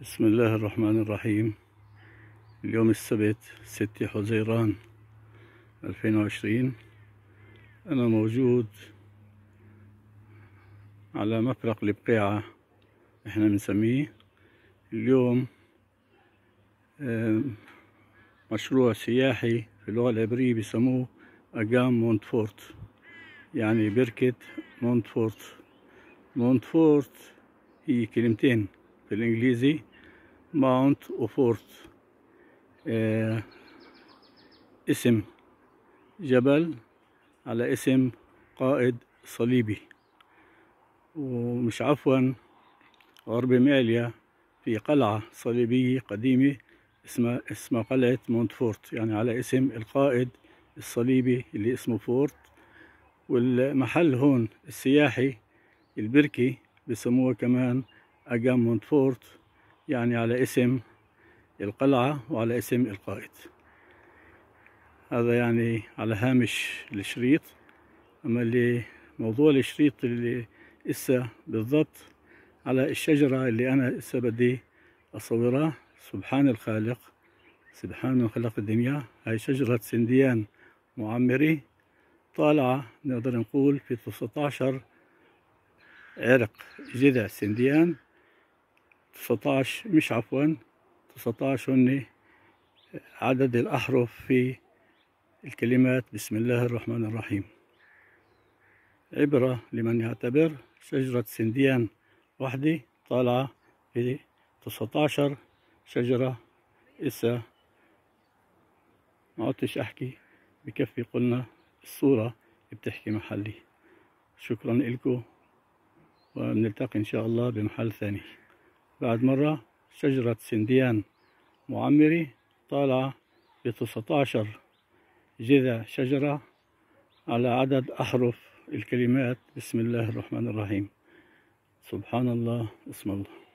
بسم الله الرحمن الرحيم. اليوم السبت ستة حزيران ألفين وعشرين. أنا موجود على مفرق البقيعة إحنا بنسميه اليوم مشروع سياحي في اللغة العبرية بيسموه أقام مونتفورت. يعني بركة مونتفورت. مونتفورت هي كلمتين في الإنجليزي. mount و fort آه اسم جبل على اسم قائد صليبي ومش عفوا قرب معليا في قلعة صليبية قديمة اسمها اسمها قلعة مونتفورت يعني على اسم القائد الصليبي اللي اسمه فورت. والمحل هون السياحي البركي بسموها كمان أجام مونتفورت يعني على اسم القلعة وعلى اسم القائد. هذا يعني على هامش الشريط. أما اللي موضوع الشريط اللي إسا بالضبط على الشجرة اللي أنا إسا بدي أصورها سبحان الخالق سبحان من خلق الدنيا. هاي شجرة سنديان معمري طالعة نقدر نقول في 19 عرق جذع سنديان. 19 مش عفوا 19 هن عدد الأحرف في الكلمات. بسم الله الرحمن الرحيم. عبرة لمن يعتبر شجرة سنديان وحدة طالعة في 19 شجرة. إسا ما عدتش أحكي بكفي قلنا الصورة بتحكي محلي. شكرا لكم ونلتقي إن شاء الله بمحل ثاني. بعد مرة شجرة سنديان معمري طالعة بتسعتاشر جذع شجرة على عدد أحرف الكلمات. بسم الله الرحمن الرحيم. سبحان الله اسم الله.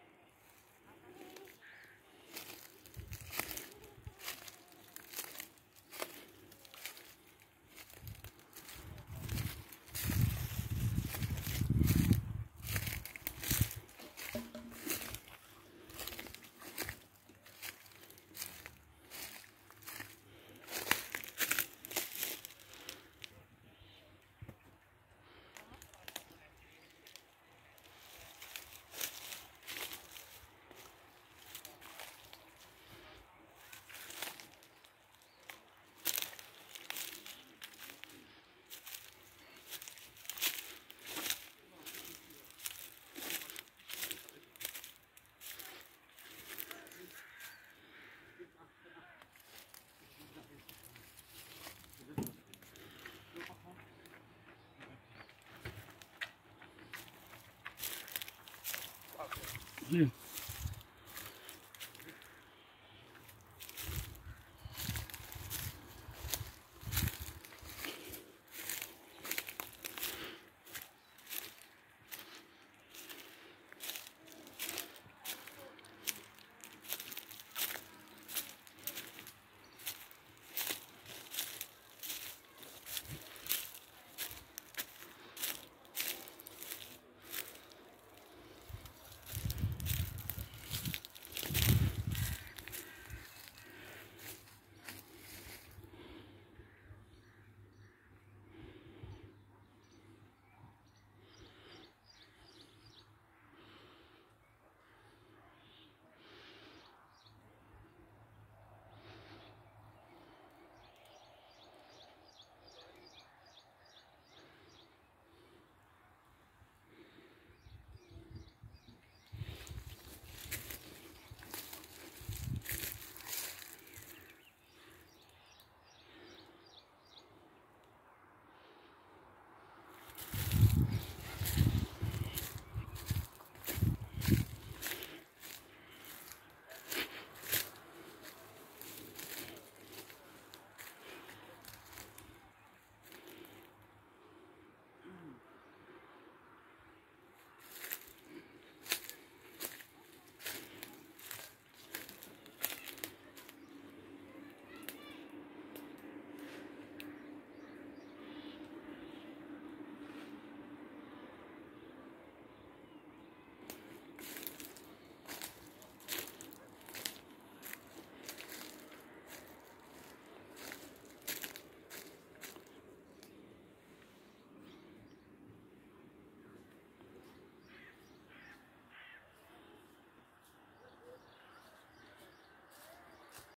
Yeah.